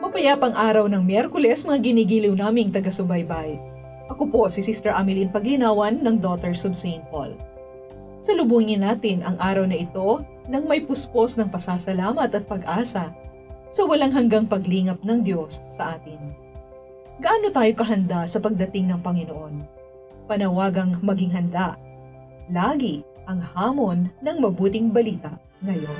Mapayapang araw ng Miyerkules mga ginigiliw naming taga-subaybay. Ako po si Sister Ameline Paglinawan ng Daughters of St. Paul. Salubungin natin ang araw na ito nang may puspos ng pasasalamat at pag-asa sa walang hanggang paglingap ng Diyos sa atin. Gaano tayo kahanda sa pagdating ng Panginoon? Panawagang maging handa. Lagi ang hamon ng mabuting balita ngayon.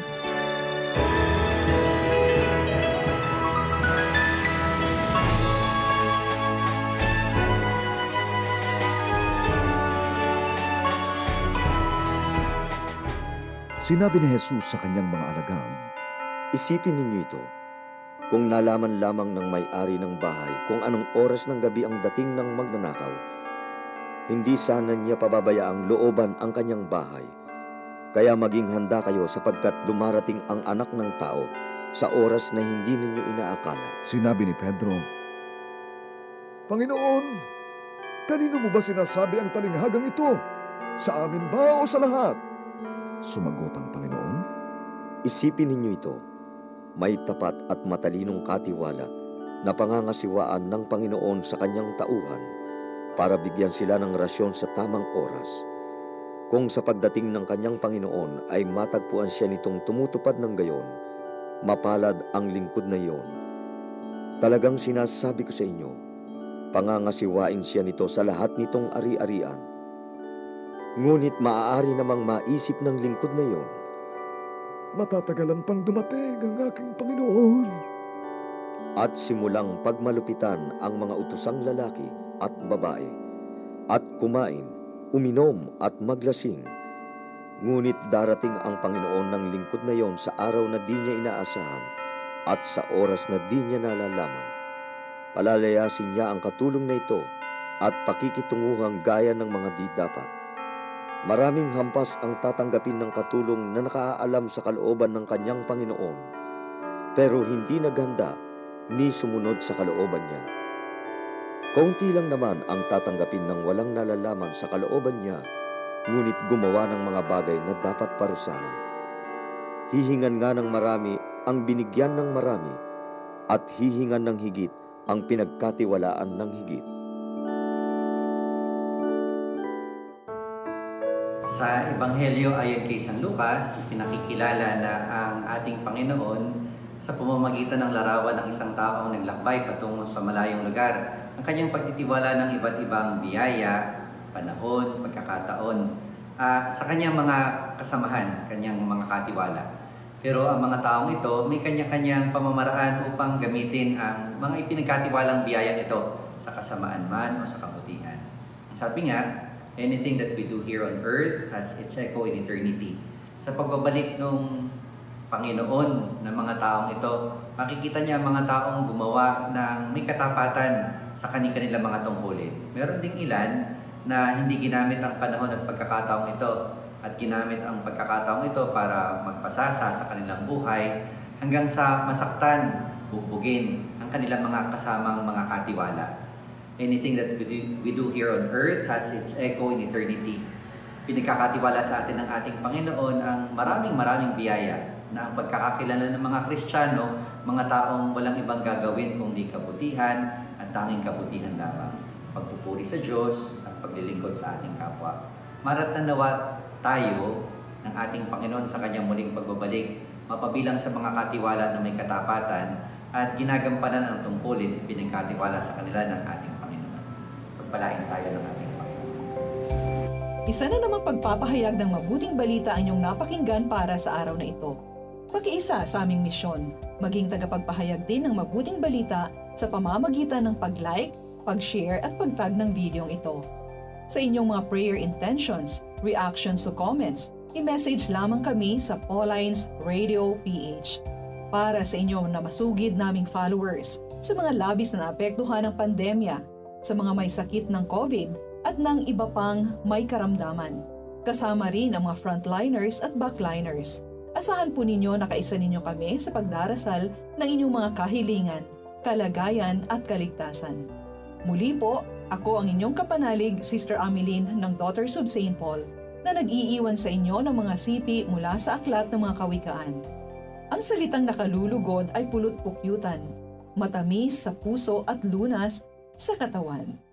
Sinabi ni Jesus sa kanyang mga alagang, Isipin ninyo ito. Kung nalaman lamang ng may-ari ng bahay kung anong oras ng gabi ang dating ng magnanakaw, hindi sana niya pababayaang looban ang kanyang bahay. Kaya maging handa kayo sapagkat dumarating ang anak ng tao sa oras na hindi ninyo inaakala. Sinabi ni Pedro, Panginoon, kanino mo ba sinasabi ang talinghagang ito? Sa amin ba o sa lahat? Sumagot ang Panginoon, Isipin ninyo ito, may tapat at matalinong katiwala na pangangasiwaan ng Panginoon sa kanyang tauhan para bigyan sila ng rasyon sa tamang oras. Kung sa pagdating ng kanyang Panginoon ay matagpuan siya nitong tumutupad ng gayon, mapalad ang lingkod na iyon. Talagang sinasabi ko sa inyo, pangangasiwain siya nito sa lahat nitong ari-arian. Ngunit maaari namang maisip ng lingkod na iyon, Matatagalan pang dumating ang aking Panginoon. at simulang pagmalupitan ang mga utosang lalaki at babae, at kumain, uminom at maglasing. Ngunit darating ang Panginoon ng lingkod na yon sa araw na di niya inaasahan at sa oras na di niya nalalaman. Palalayasin niya ang katulong na ito at pakikitunguhang gaya ng mga di dapat. Maraming hampas ang tatanggapin ng katulong na nakaalam sa kalooban ng kanyang Panginoon, pero hindi naghanda ni sumunod sa kalooban niya. Kaunti lang naman ang tatanggapin ng walang nalalaman sa kalooban niya, ngunit gumawa ng mga bagay na dapat parusahan. Hihingan nga ng marami ang binigyan ng marami, at hihingan ng higit ang pinagkatiwalaan ng higit. Sa Ebanghelyo ayon kay San Lucas, pinakikilala na ang ating Panginoon sa pamamagitan ng larawan ng isang taong naglakbay patungo sa malayong lugar. Ang kanyang pagtitiwala ng iba't ibang biyaya, panahon, pagkakataon ah, sa kanyang mga kasamahan, kanyang mga katiwala. Pero ang mga taong ito may kanya-kanyang pamamaraan upang gamitin ang mga ipinagkatiwalang biyaya ito sa kasamaan man o sa kabutihan. Sabi nga, anything that we do here on earth has its echo in eternity. Sa pagbabalik ng Panginoon ng mga taong ito, makikita niya ang mga taong gumawa ng may katapatan sa kanilang mga tungkulin. Meron ding ilan na hindi ginamit ang panahon at pagkakataong ito at ginamit ang pagkakataong ito para magpasasa sa kanilang buhay hanggang sa masaktan, bugbugin ang kanilang mga kasamang mga katiwala. Anything that we do, we do here on earth has its echo in eternity. Pinagkakatiwala sa atin ng ating Panginoon ang maraming maraming biyaya na ang pagkakakilala ng mga Kristiyano, mga taong walang ibang gagawin kundi kabutihan at tanging kabutihan lamang. Pagpupuri sa Diyos at paglilingkod sa ating kapwa. Marat na nawa tayo ng ating Panginoon sa kanyang muling pagbabalik, mapabilang sa mga katiwala na may katapatan at ginagampanan ang tungkulin pinagkatiwala sa kanila ng ating. Pagpalain tayo ng ating Panginoon. Isa na namang pagpapahayag ng mabuting balita ang inyong napakinggan para sa araw na ito. Pakiisa sa aming misyon, maging tagapagpahayag din ng mabuting balita sa pamamagitan ng pag-like, pag-share at pag-tag ng videong ito. Sa inyong mga prayer intentions, reactions o comments, i-message lamang kami sa Paulines Radio PH. Para sa inyo na masugid naming followers, sa mga labis na naapektuhan ng pandemya, sa mga may sakit ng COVID at ng iba pang may karamdaman. Kasama rin ang mga frontliners at backliners. Asahan po ninyo na kaisa ninyo kami sa pagdarasal ng inyong mga kahilingan, kalagayan at kaligtasan. Muli po, ako ang inyong kapanalig, Sister Ameline ng Daughters of St. Paul, na nag-iiwan sa inyo ng mga sipi mula sa aklat ng mga kawikaan. Ang salitang nakalulugod ay pulot pukyutan. matamis sa puso at lunas sa katawan.